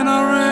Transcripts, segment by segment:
in a ring.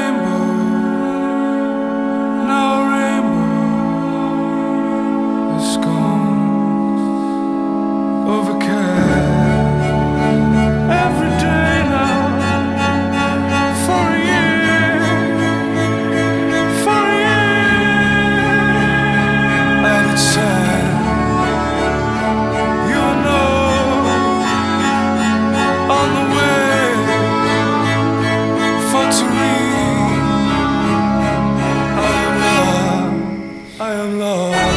I am lost.